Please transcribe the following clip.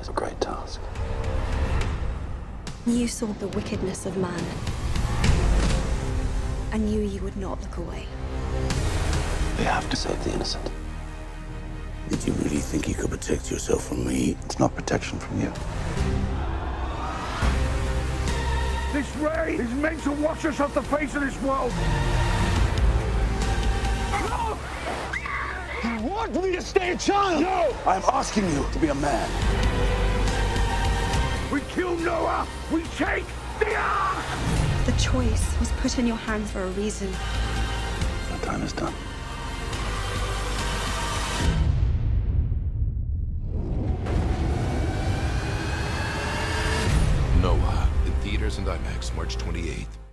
is a great task. You saw the wickedness of man. I knew you would not look away. We have to save the innocent. Did you really think you could protect yourself from me? It's not protection from you. This ray is meant to wash us off the face of this world. You want me to stay a child? No! I'm asking you to be a man. We kill Noah. We take the ark. The choice was put in your hands for a reason. The time is done. Noah in theaters and IMAX March 28th.